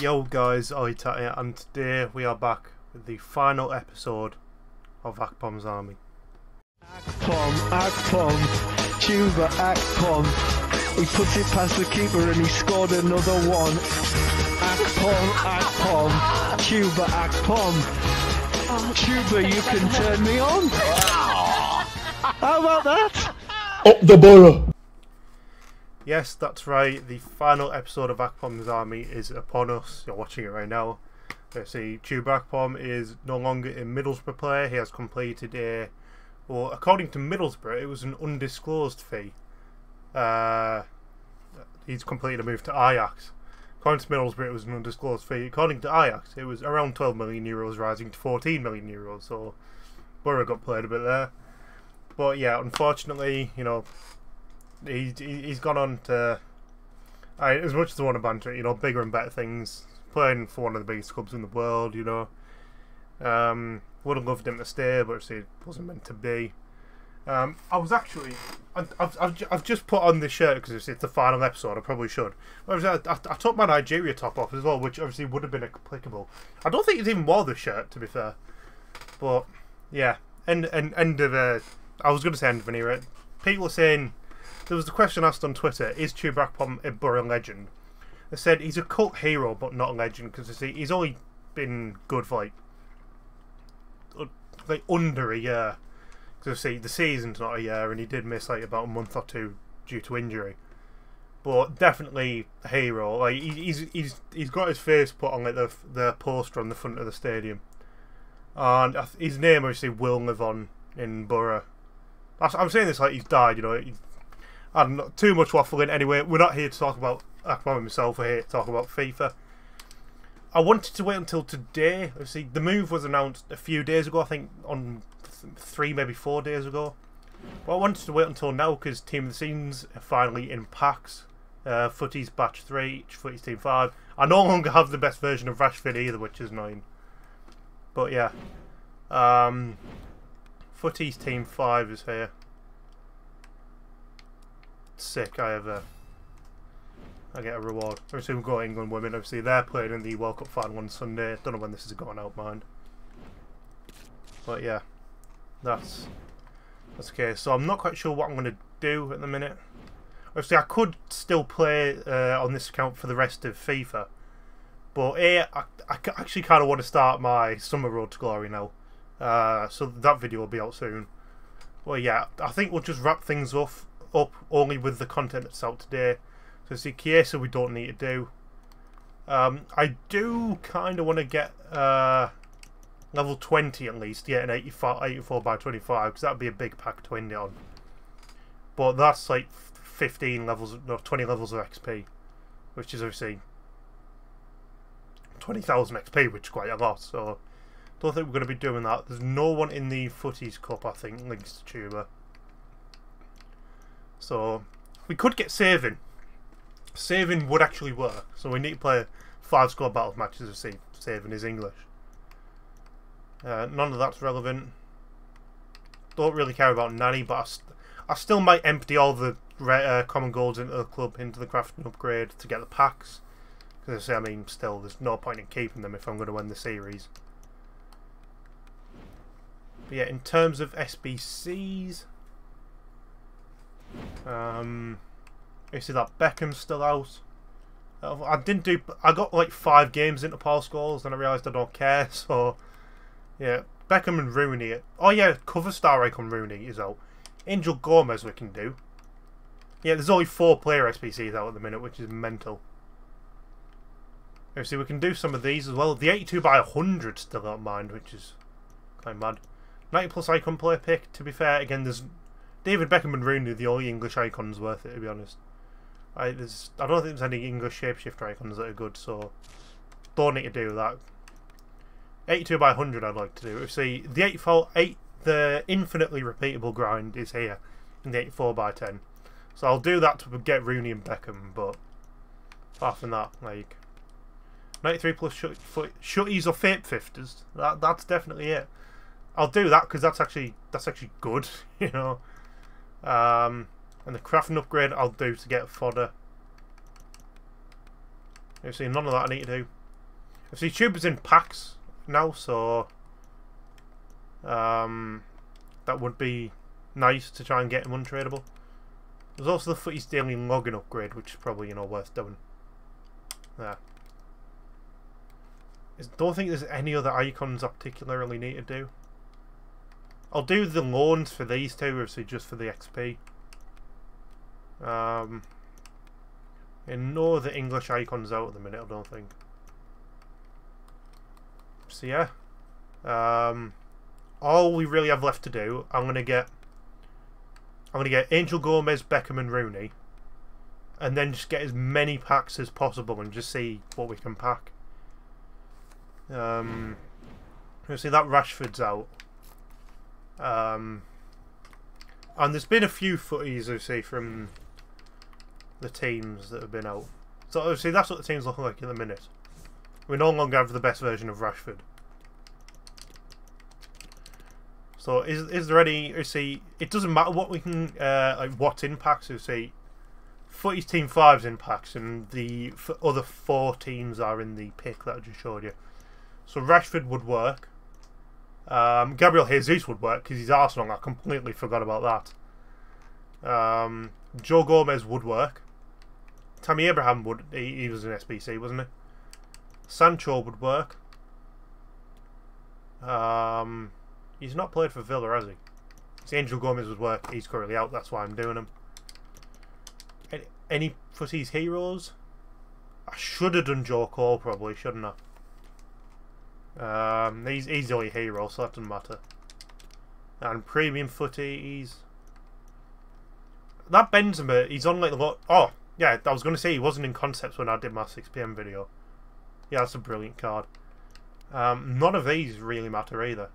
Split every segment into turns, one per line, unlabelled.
Yo guys, Oita here, and today we are back with the final episode of Akpom's Army.
Akpom, Akpom, Chuba, Akpom. He puts it past the keeper and he scored another one. Akpom, Akpom, Chuba, Akpom. Chuba, you can turn me on. How about that?
Up the borough.
Yes, that's right, the final episode of Akpom's Army is upon us. You're watching it right now. Let's see, Chuba Akpom is no longer in Middlesbrough play. He has completed a, well, according to Middlesbrough, it was an undisclosed fee. Uh, he's completed a move to Ajax. According to Middlesbrough, it was an undisclosed fee. According to Ajax, it was around 12 million euros, rising to 14 million euros. So, Borough got played a bit there. But yeah, unfortunately, you know, he, he he's gone on to, I, as much as I want to banter, you know, bigger and better things. Playing for one of the biggest clubs in the world, you know. Um, would have loved him to stay, but it wasn't meant to be. Um, I was actually, I've, I've, I've just put on this shirt because it's, it's the final episode. I probably should. But obviously I, I, I took my Nigeria top off as well, which obviously would have been applicable. I don't think it's even wore the shirt, to be fair. But yeah, end end end of a. I was going to say end of an era. People are saying there was the question asked on Twitter: Is Chewbacca eh, a Borough legend? They said he's a cult hero, but not a legend because you see, he's only been good for like like under a year. Because see, the season's not a year, and he did miss like about a month or two due to injury. But definitely a hero. Like he, he's he's he's got his face put on like the the poster on the front of the stadium, and his name obviously will live on in Borough. I'm saying this like he's died, you know. I'm not too much waffling. Anyway, we're not here to talk about Akpom and myself. We're here to talk about FIFA. I wanted to wait until today. Obviously, the move was announced a few days ago. I think on th- three, maybe four days ago. But I wanted to wait until now because Team of the Season are finally in packs. Uh, Footies Batch 3, Footies Team 5. I no longer have the best version of Rashford either, which is annoying. But yeah. Um, Footies Team 5 is here. Sick, I have a. I get a reward. Obviously, we've got England women. Obviously, they're playing in the World Cup final on Sunday. Don't know when this is going out, mind. But yeah, that's that's okay. So I'm not quite sure what I'm going to do at the minute. Obviously, I could still play uh, on this account for the rest of FIFA, but eh, I, I actually kind of want to start my Summer Road to Glory now. Uh, so that video will be out soon. Well, yeah, I think we'll just wrap things up, up only with the content that's out today. So see, Chiesa we don't need to do. Um, I do kind of want to get uh, level 20 at least, yeah, an 84, 84 by 25, because that would be a big pack to end on. But that's like 15 levels, no, 20 levels of XP, which is obviously 20,000 XP, which is quite a lot, so don't think we're going to be doing that. There's no one in the Footies Cup, I think, links to Chuba. So, we could get saving. Saving would actually work, so we need to play five squad battle matches see if saving is English. Uh, none of that's relevant. Don't really care about Nanny, but I, st- I still might empty all the uh, common golds into the club, into the crafting upgrade to get the packs. Because I mean, still, there's no point in keeping them if I'm going to win the series. But yeah, in terms of SBCs, um, you see that Beckham's still out. I didn't do. I got like five games into Paul Scholes, and I realised I don't care. So, yeah, Beckham and Rooney. Oh yeah, cover star icon Rooney is out. Angel Gomes we can do. Yeah, there's only four player SBCs out at the minute, which is mental. Obviously, we can do some of these as well. The 82 by 100 still out mind, which is kind of mad. 90 plus icon player pick. To be fair, again, there's David Beckham and Rooney the only English icons worth it. To be honest, I there's I don't think there's any English shapeshifter icons that are good, so don't need to do that. 82 by 100 I'd like to do. See, the 84, 8, the infinitely repeatable grind is here in the 84 by 10. So I'll do that to get Rooney and Beckham, but apart from that, like 93 plus shut, shutties or fate fifters, that that's definitely it. I'll do that because that's actually that's actually good, you know. Um, and the crafting upgrade I'll do to get fodder. You see, none of that I need to do. I see, Tubers in packs now, so um, that would be nice to try and get him untradeable. There's also the Footy's Daily login upgrade, which is probably, you know, worth doing. Yeah. I don't think there's any other icons I particularly need to do. I'll do the loans for these two, obviously just for the XP. Um, and no other English icons out at the minute, I don't think. So yeah. Um, all we really have left to do, I'm gonna get I'm gonna get Angel Gomes, Beckham and Rooney. And then just get as many packs as possible and just see what we can pack. Um see that Rashford's out. Um and there's been a few footies see from the teams that have been out. So obviously that's what the team's looking like in the minute. We no longer have the best version of Rashford. So is is there any? You see, it doesn't matter what we can uh, like what impacts. You see, Footy's team five's impacts, and the other four teams are in the pick that I just showed you. So Rashford would work. Um, Gabriel Jesus would work because he's Arsenal. I completely forgot about that. Um, Joe Gomez would work. Tammy Abraham would. He, he was an SBC, wasn't he? Sancho would work. Um, He's not played for Villa, has he? It's Angel Gomes would work. He's currently out. That's why I'm doing him. Any, any footies heroes? I should have done Joe Cole, probably, shouldn't I? Um, he's, the only hero, so that doesn't matter. And premium footies. That Benzema, he's on like a lot. Oh, yeah, I was going to say he wasn't in concepts when I did my 6pm video. Yeah, that's a brilliant card. Um, none of these really matter either.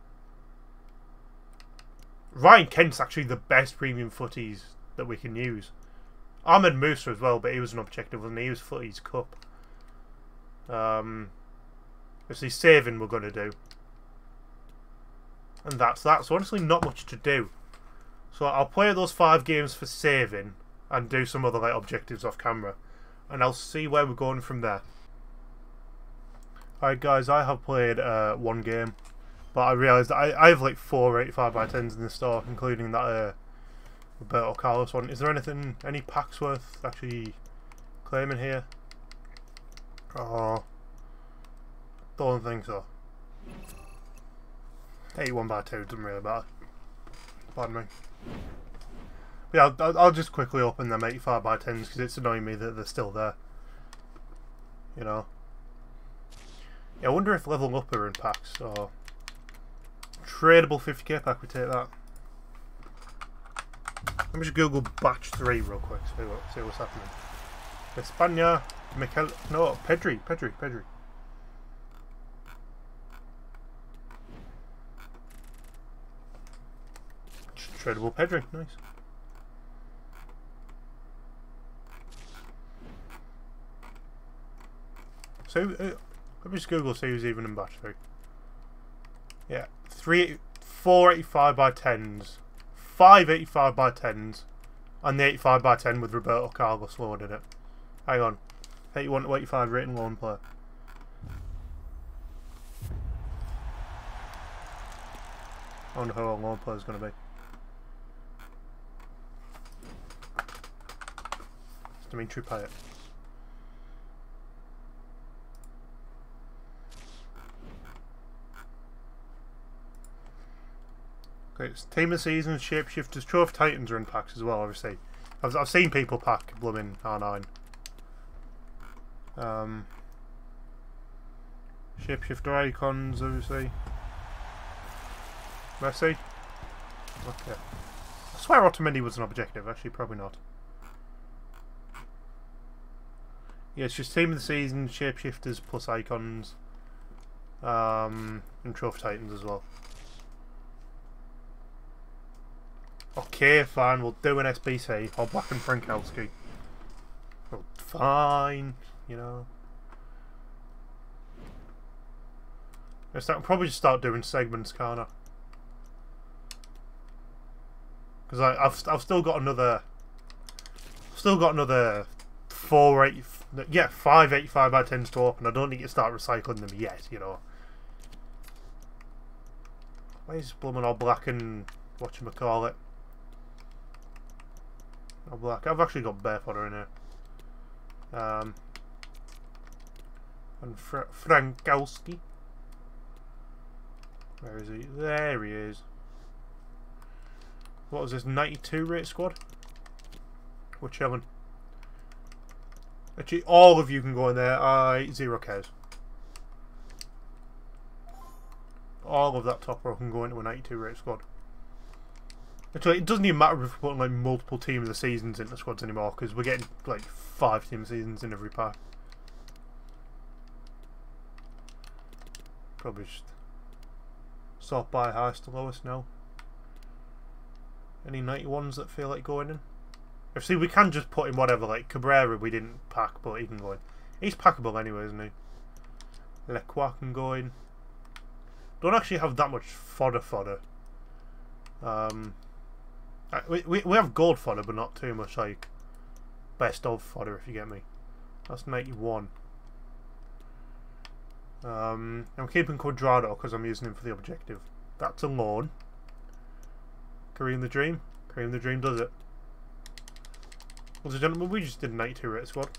Ryan Kent's actually the best premium footies that we can use. Ahmed Musa as well, but he was an objective, wasn't he? He was footies cup. Um, obviously saving we're going to do. And that's that. So honestly not much to do. So I'll play those five games for saving and do some other like objectives off camera. And I'll see where we're going from there. Alright guys, I have played uh, one game. But I realised I, I have like four 85 by 10s in the store, including that uh, Roberto Carlos one. Is there anything, any packs worth actually claiming here? Oh, don't think so. 81 by 2 doesn't really matter. Pardon me. But yeah, I'll, I'll just quickly open them 85 by 10s because it's annoying me that they're still there. You know. Yeah, I wonder if level up are in packs or Tradable 50k pack, we take that. Let me just Google batch 3 real quick, see, what, see what's happening. Espana, Mikel, no, Pedri, Pedri, Pedri. Tradable Pedri, nice. So, uh, let me just Google see who's even in 3. Yeah, three, four 85 by 10s, 585 by 10s, and the 85 by 10 with Roberto Carlos loaded it. Hang on. 81 to 85 rating loan player. I wonder how a loan player is going to be. Dimitri Payet. Okay, it's Team of Season, Shapeshifters, Trophy Titans are in packs as well, obviously. I've, I've seen people pack blooming R9. Um, Shapeshifter icons, obviously. Messi. Okay. I swear Otamendi was an objective, actually, probably not. Yeah, it's just Team of the Season, Shapeshifters plus icons. Um, and Trophy Titans as well. Okay, fine, we'll do an SBC. I'll black and Frankowski. Well, fine, you know. I'll probably just start doing segments, can't I? Because I've I've still got another, still got another four eight yeah, 585 by 10s to open. I don't need to start recycling them yet, you know. Why is blooming all black and whatchamacallit? All black. I've actually got bare fodder in here. Um, and Fra Frankowski. Where is he? There he is. What was this, 92 rate squad? We're chilling. Actually, all of you can go in there. I zero cares. All of that top row can go into a 92 rate squad. Actually, it doesn't even matter if we're putting like multiple team of the seasons into squads anymore because we're getting like five team seasons in every pack. Probably just sort by highest to lowest now. Any 91s that feel like going in? See, we can just put in whatever, like Cabrera we didn't pack, but he can go in. He's packable anyway, isn't he? Lacroix can go in. Don't actually have that much fodder fodder. Um, we, we, we have gold fodder, but not too much like best of fodder, if you get me. That's 91. Um, I'm keeping Cuadrado because I'm using him for the objective. That's a loan. Kareem the Dream. Kareem the Dream does it. Ladies and gentlemen, we just did a 92 rate squad.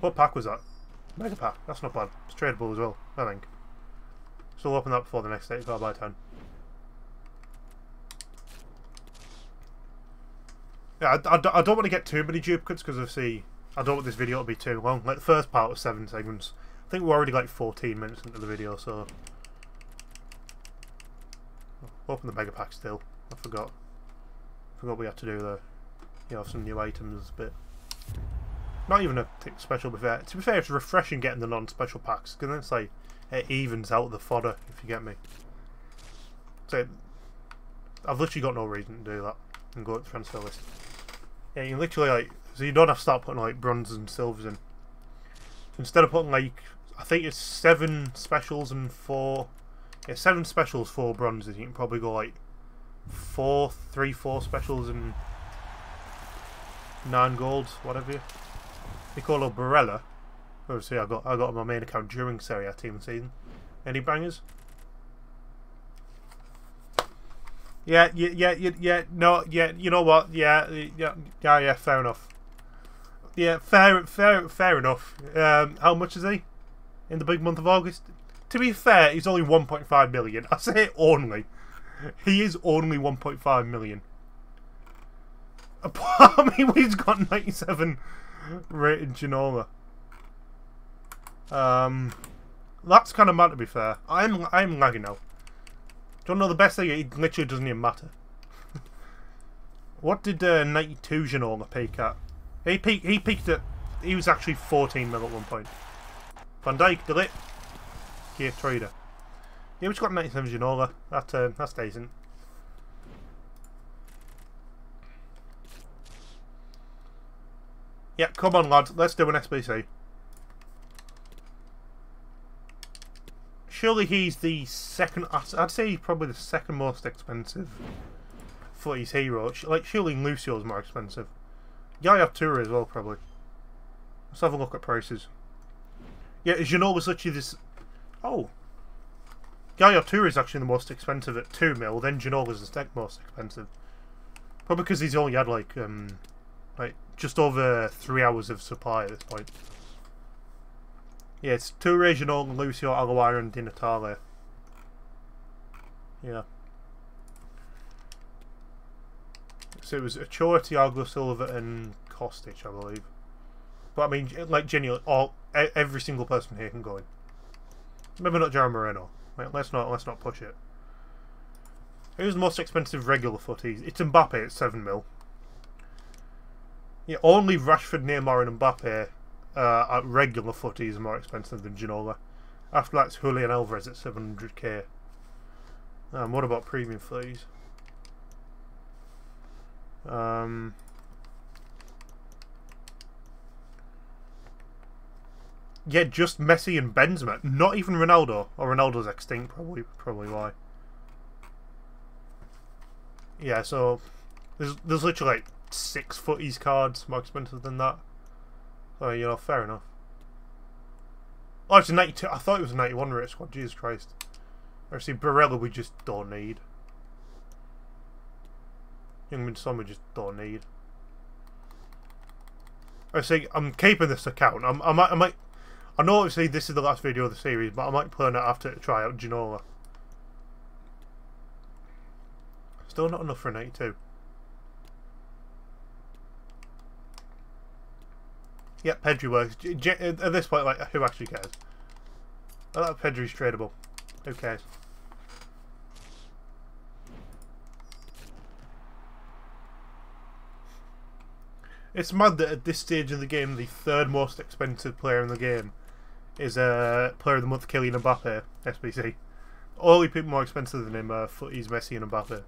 What pack was that? Mega pack. That's not bad. It's tradable as well, I think. So we'll open that before the next 85 by 10. Yeah, I, I, I don't want to get too many duplicates because I see I don't want this video to be too long. Like the first part was seven segments. I think we're already like 14 minutes into the video, so open the mega pack still. I forgot. Forgot we had to do the you know some new items, but not even a special. To be fair, to be fair, it's refreshing getting the non-special packs because then it's like it evens out the fodder if you get me. So I've literally got no reason to do that and go to transfer list. Yeah, you literally like so you don't have to start putting like bronzes and silvers in. Instead of putting like I think it's seven specials and four yeah, seven specials, four bronzes, you can probably go like four, three, four specials and nine golds, whatever. Nicolo Barella. Obviously I got I got on my main account during Serie A team season. Any bangers? Yeah, yeah, yeah, yeah, no, yeah, you know what, yeah, yeah, yeah, yeah, fair enough. Yeah, fair, fair, fair enough. Um, how much is he in the big month of August? To be fair, he's only 1.5 million. I say only. He is only 1.5 million. Apart me, we've got 97 rated Ginola. Um, that's kind of mad to be fair. I'm I'm lagging now. Don't know the best thing? It literally doesn't even matter. what did uh, 92 Ginola peak at? He peaked. He peaked at. He was actually 14 mil at one point. Van Dijk, delete. Gear Trader. Yeah, we've got 97 Ginola. That uh, that's decent. Yeah, come on, lads. Let's do an SBC. Surely he's the second. I'd say he's probably the second most expensive footies hero. Like, surely Lucio's more expensive. Yaya Toure as well, probably. Let's have a look at prices. Yeah, Janot was literally this... Oh. Toure is actually the most expensive at 2 mil, then Janot was the second most expensive. Probably because he's only had like, um, like just over 3 hours of supply at this point. Yeah, it's Toure, Janot, Lucio, Aguirre and Di Natale. Yeah. So it was Ochoa, Thiago Silva, and Kostic, I believe. But I mean, like genuinely, all every single person here can go in. Maybe not Jaron Moreno. Right, let's not let's not push it. Who's the most expensive regular footies? It's Mbappe at seven mil. Yeah, only Rashford, Neymar, and Mbappe uh, at regular footies are more expensive than Ginola. After that's Julian Alvarez at 700k. Um, what about premium footies? Um, yeah, just Messi and Benzema. Not even Ronaldo. Or Ronaldo's extinct, probably. Probably why. Yeah, so there's there's literally like six footies cards more expensive than that. So, you know, fair enough. Oh, it's a 92. I thought it was a 91 rate squad. Jesus Christ. I Actually, Barella we just don't need. Heung-min Son we just don't need. I see. I'm keeping this account. I'm, I might, I might. I know obviously this is the last video of the series, but I might play on it after to try out Ginola. Still not enough for an 82. Yeah, Pedri works. At this point, like, who actually cares? Oh, that Pedri's tradable. Who cares? It's mad that at this stage in the game, the third most expensive player in the game is uh, Player of the Month Kylian Mbappe, SBC. Only people more expensive than him are Footies, Messi and Mbappe.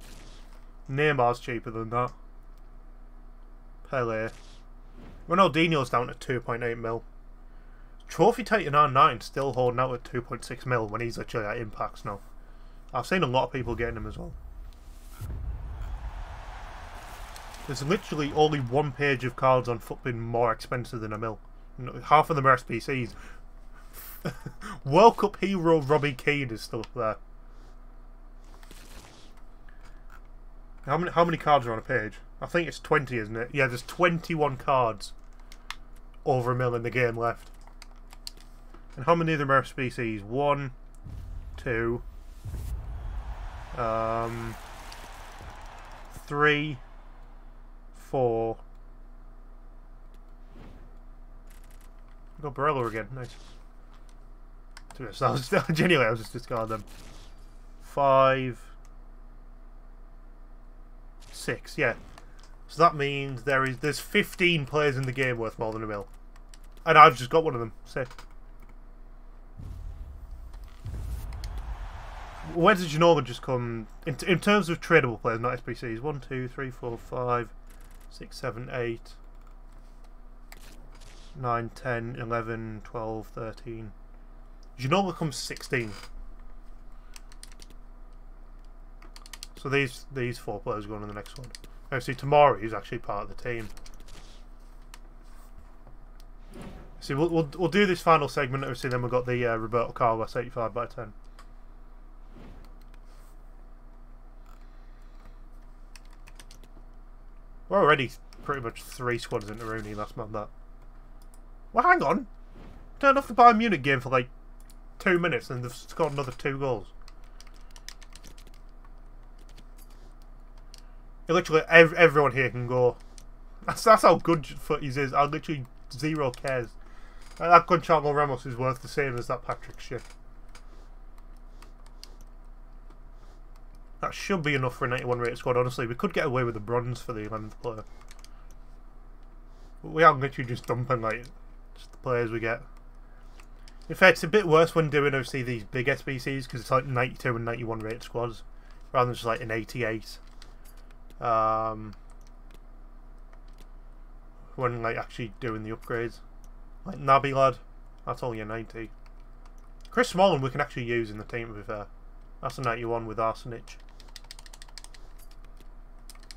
Neymar's cheaper than that. Pele. Ronaldinho's down at 2.8 mil. Trophy Titan R9 still holding out at 2.6 mil when he's actually at impacts now. I've seen a lot of people getting him as well. There's literally only one page of cards on FUT being more expensive than a mil. Half of them are SBCs. World Cup hero Robbie Keane is still up there. How many how many cards are on a page? I think it's 20, isn't it? Yeah, there's 21 cards over a mil in the game left. And how many of them are species? One, two, um, three, four. Got Barella again. Nice. So I was, genuinely, I was just discarding them. Five, six. Yeah. So that means there is there's 15 players in the game worth more than a mil. And I've just got one of them. Sick. Where does Ginola just come in, in terms of tradable players, not SBCs? 1, 2, 3, 4, 5, 6, 7, 8, 9, 10, 11, 12, 13. Ginola comes 16. So these these four players are going to the next one. Actually, Tomori is actually part of the team. See, we'll, we'll, we'll do this final segment. Obviously, then we've got the uh, Roberto Carlos 85 by 10. We're already pretty much three squads into Rooney last month. That. Well, hang on. Turned off the Bayern Munich game for like two minutes and they've scored another two goals. Literally, ev everyone here can go. That's, that's how good footies is. I literally zero cares. That Gonçalo Ramos is worth the same as that Patrik Schick. That should be enough for a 91 rated squad, honestly. We could get away with the bronze for the 11th player. But we are literally just dumping, like, just the players we get. In fact, it's a bit worse when doing, obviously, these big SBCs, because it's like 92 and 91 rated squads, rather than just like an 88. Um, when, like, actually doing the upgrades. Like, Naby lad, that's only a 90. Chris Smalling we can actually use in the team, be fair. That's a 91 with Arsenic.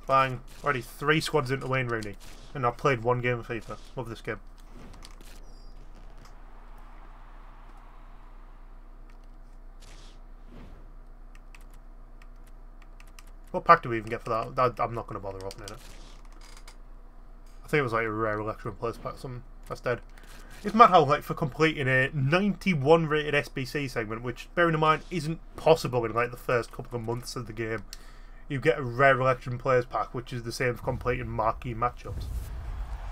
Bang. Already three squads into Wayne Rooney. And I've played one game of FIFA. Love this game. What pack do we even get for that? that I'm not going to bother opening it. I think it was like a rare Electrum Place pack, something. That's dead. It's mad how, like, for completing a 91 rated SBC segment, which, bearing in mind, isn't possible in, like, the first couple of months of the game, you get a rare electrum players pack, which is the same for completing marquee matchups.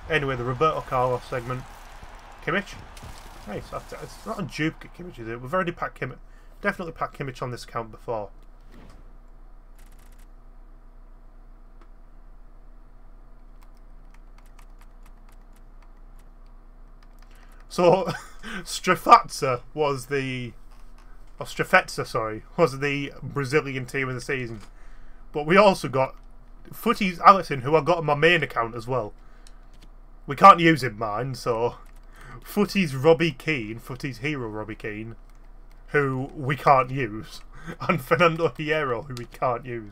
Anyway, the Roberto Carlos segment. Kimmich? Nice. It's not a duplicate Kimmich, is it? We've already packed Kimmich. Definitely packed Kimmich on this account before. So, Strafatza was the. Oh, or Strafetza, sorry, was the Brazilian team of the season. But we also got Footies Alisson, who I got on my main account as well. We can't use him mine, so. Footies Robbie Keane, Footies hero Robbie Keane, who we can't use. And Fernando Hierro, who we can't use.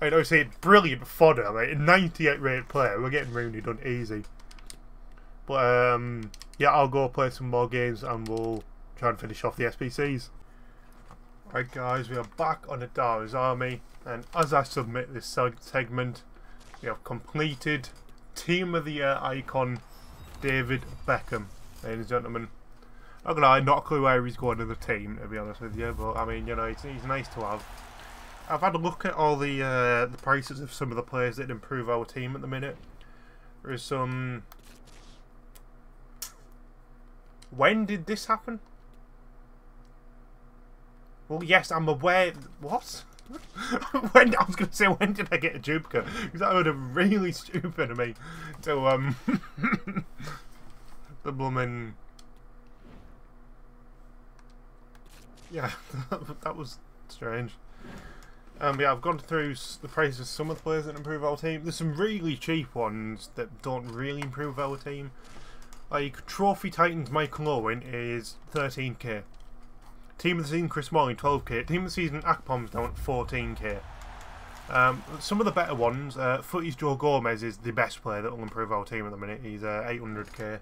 I know, say brilliant fodder, like a 98 rated player. We're getting Rooney done easy. But um, yeah, I'll go play some more games and we'll try and finish off the SBCs. Right, guys, we are back on the Dar's Army, and as I submit this segment, we have completed Team of the Year icon David Beckham, ladies and gentlemen. Not gonna lie, not a clue where he's going in the team, to be honest with you, but I mean, you know, he's, he's nice to have. I've had a look at all the uh, the prices of some of the players that improve our team at the minute. There is some. When did this happen? Well, yes, I'm aware. What? when I was going to say, when did I get a Jupiter? Because that would have really stupid of me. So, um, the woman. Yeah, that was strange. Um, yeah, I've gone through the prices of some of the players that improve our team. There's some really cheap ones that don't really improve our team. Like Trophy Titans Michael Owen is 13k. Team of the season Chris Smalling 12k. Team of the season Akpom's down at 14k. Um, some of the better ones, uh, Footy's Joe Gomez is the best player that will improve our team at the minute. He's uh, 800k.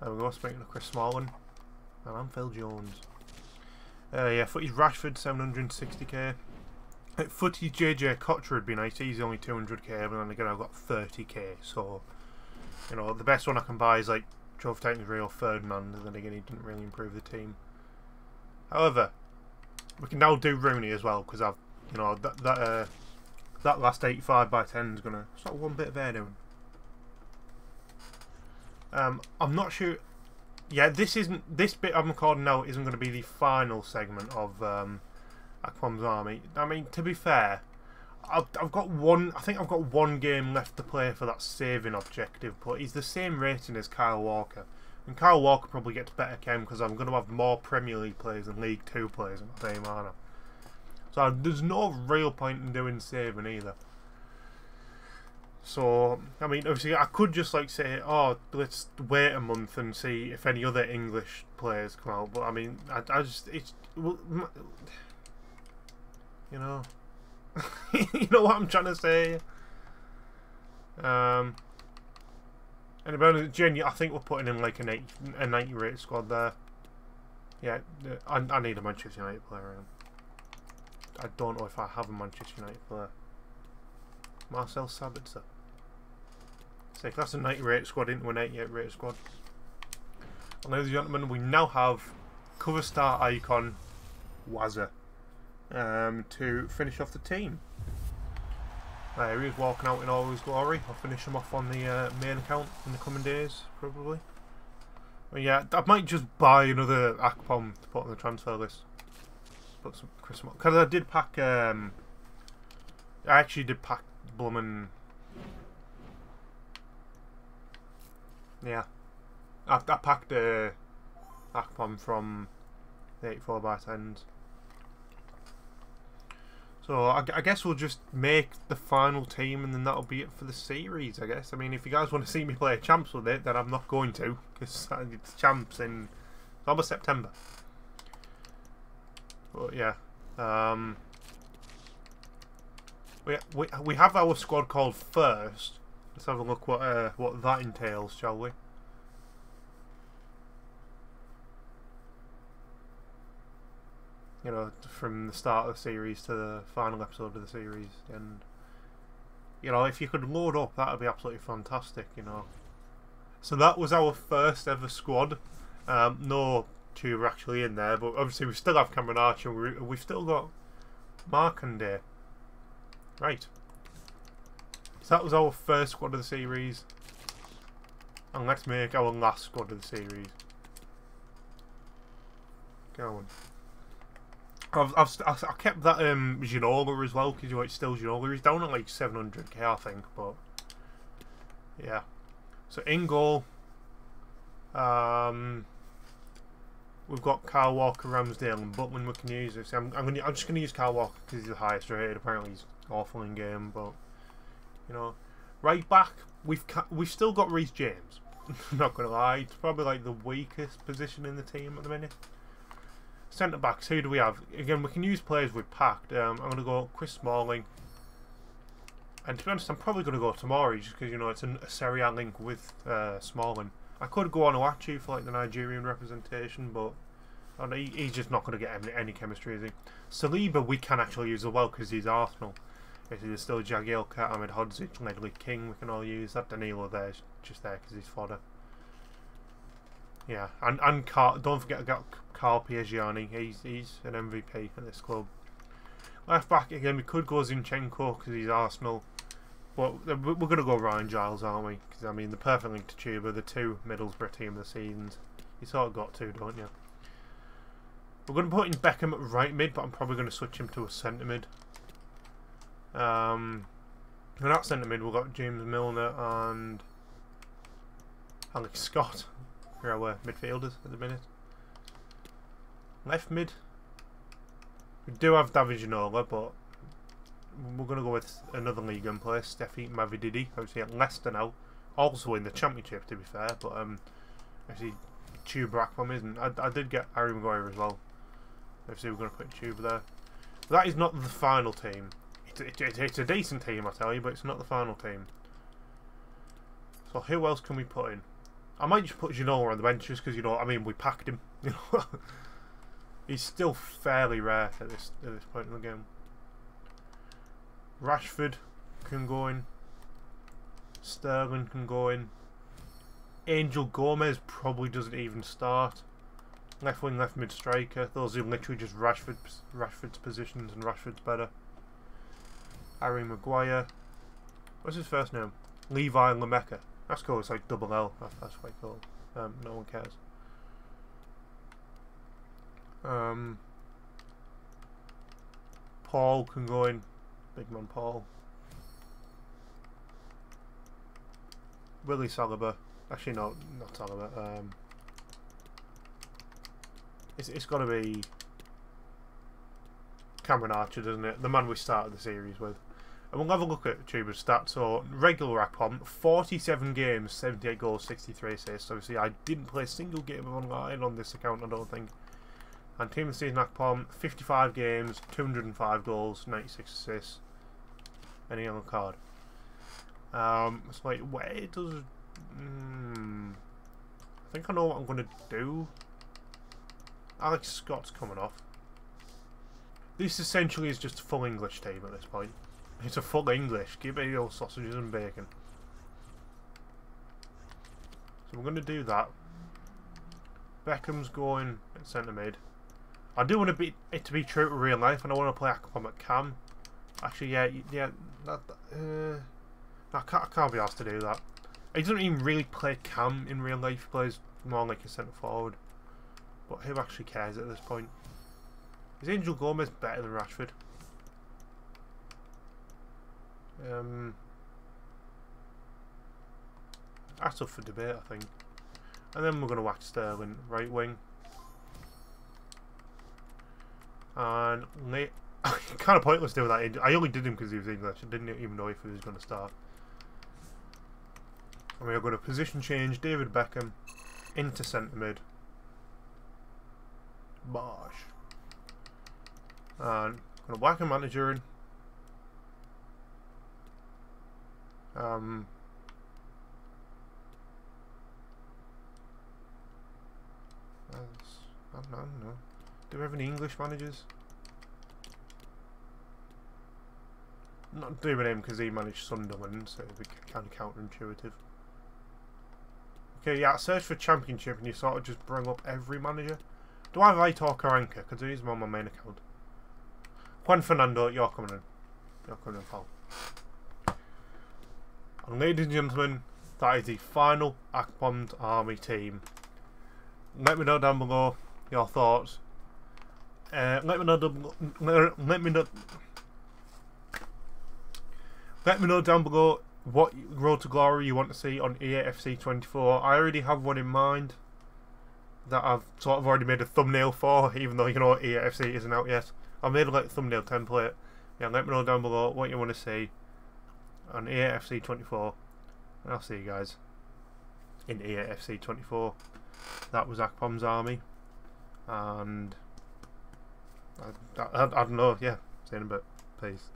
There we go, speaking of Chris Smalling. And I'm Phil Jones. Uh, yeah, Footy's Rashford 760k. At Footy's JJ Kocher would be nice. He's only 200k, but then again I've got 30k. So, you know, the best one I can buy is like Trophy Titans Rio Ferdinand, and then again he didn't really improve the team. However, we can now do Rooney as well because I've, you know, that that uh, that last 85 by 10 is gonna. It's not one bit of air doing. Um, I'm not sure. Yeah, this isn't. This bit I'm recording now isn't going to be the final segment of um, Akpom's Army. I mean, to be fair, I've, got one. I think I've got one game left to play for that saving objective, but he's the same rating as Kyle Walker. And Kyle Walker probably gets better chem because I'm going to have more Premier League players and League Two players in my team, aren't I? So there's no real point in doing saving either. So, I mean, obviously, I could just like say, oh, let's wait a month and see if any other English players come out. But I mean, I, I just, it's, you know, you know what I'm trying to say. Um, and about Jenny, I think we're putting in like an eight, a 90 rate squad there. Yeah, I, I need a Manchester United player. I don't know if I have a Manchester United player. Marcel Sabitzer. So that's a 90 rate squad into an 88 rate squad. And ladies and gentlemen, we now have cover star icon Wazza um, to finish off the team. There he is walking out in all his glory. I'll finish him off on the uh, main account in the coming days, probably. But yeah, I might just buy another Akpom to put on the transfer list. Put some Christmas because I did pack. Um, I actually did pack Blumman. Yeah, I, I packed uh, Akpom from the 84 by 10s. So I, I, guess we'll just make the final team and then that'll be it for the series, I guess. I mean, if you guys want to see me play champs with it, then I'm not going to, because it's champs in almost September. But yeah. Um, we, we, we have our squad called first. Let's have a look what uh, what that entails, shall we? You know, from the start of the series to the final episode of the series. And, you know, if you could load up, that would be absolutely fantastic, you know. So that was our first ever squad. Um, no two were actually in there, but obviously we still have Cameron Archer. We, we've still got Markanday. Right. So that was our first squad of the series. And let's make our last squad of the series. Go on. I've, I've, I kept that um, Ginola as well because you know it's still Ginola. He's down at like 700k, I think, but yeah. So in goal, um, we've got Kyle Walker, Ramsdale, and Butland. We can use. So I'm, I'm, gonna, I'm just going to use Kyle Walker because he's the highest rated. Apparently, he's awful in game, but you know, right back, we've we've still got Reece James. not gonna lie, it's probably like the weakest position in the team at the minute. Centre backs, who do we have? Again, we can use players we've packed. Um, I'm going to go Chris Smalling. And to be honest, I'm probably going to go Tomori just because, you know, it's a, a Serie A link with uh, Smalling. I could go on Owachi for like the Nigerian representation, but oh, he, he's just not going to get any, any, chemistry, is he? Saliba we can actually use as well because he's Arsenal. If there's still Jagielka, Ahmed Hodzic, Ledley King we can all use. That Danilo there's just there because he's fodder. Yeah, and and Carl, don't forget about Carl Piergianni. He's he's an MVP for this club. Left back again, we could go Zinchenko because he's Arsenal. But we're going to go Ryan Giles, aren't we? Because, I mean, the perfect link to Chuba, the two Middlesbrough team of the seasons. You sort of got to, don't you? We're going to put in Beckham at right mid, but I'm probably going to switch him to a centre mid. Um, and at centre mid, we've got James Milner and Alex Scott, who are our midfielders at the minute. Left mid, we do have David Ginola, but we're going to go with another league in player, Stephy Mavididi, obviously at Leicester now, also in the Championship to be fair, but um, actually Chuba Akpom isn't. I, I did get Harry Maguire as well. Obviously we're going to put Chuba there. That is not the final team. It's, it, it, it's a decent team, I tell you, but it's not the final team. So who else can we put in? I might just put Ginola on the bench just because, you know, I mean, we packed him. You know, He's still fairly rare at this, at this point in the game. Rashford can go in. Sterling can go in. Angel Gomes probably doesn't even start. Left wing, left mid striker. Those are literally just Rashford's, Rashford's positions, and Rashford's better. Harry Maguire. What's his first name? Levi Lameka. That's cool. It's like double L. That's, that's quite cool. Um, no one cares. Um, Paul can go in. Big man Paul. Willie Saliba. Actually, no, not Saliba. Um, it's, it's got to be Cameron Archer, doesn't it? The man we started the series with. And we'll have a look at Chuba's stats. So, regular Akpom, 47 games, 78 goals, 63 assists. Obviously, I didn't play a single game online on this account, I don't think. And Team of the Season Akpom, 55 games, 205 goals, 96 assists. Any yellow card. Um, it's like, where does... Mm, I think I know what I'm going to do. Alex Scott's coming off. This essentially is just a full English team at this point. It's a full English. Give me your sausages and bacon. So we're going to do that. Beckham's going at centre mid. I do want to be it to be true to real life, and I want to play Aquaman Cam. Actually, yeah, yeah, that, uh, I can't, I can't be asked to do that. He doesn't even really play Cam in real life. He plays more like a centre forward. But who actually cares at this point? Is Angel Gomes better than Rashford? Um, that's up for debate, I think. And then we're going to whack Sterling right wing. And kind of pointless doing that. I only did him because he was English. I didn't even know if he was going to start. And we're going to position change David Beckham into centre mid. Bosh. And going to whack a manager in. Um, I don't know. Do we have any English managers? Not doing him because he managed Sunderland, so it'd be kind of counterintuitive. Okay, yeah, search for Championship and you sort of just bring up every manager. Do I have Aitor Karanka? Because he's on my main account. Juan Fernando, you're coming in. You're coming in, pal. And ladies and gentlemen, that is the final Akpom Army team. Let me know down below your thoughts. Uh, let me know. Let me know. Let me know down below what Road to Glory you want to see on EAFC 24. I already have one in mind that I've sort of already made a thumbnail for, even though you know EAFC isn't out yet. I've made a thumbnail template. Yeah, let me know down below what you want to see on EAFC 24. And I'll see you guys in EAFC 24. That was Akpom's army. And I, I, I don't know. Yeah, in a bit. Peace.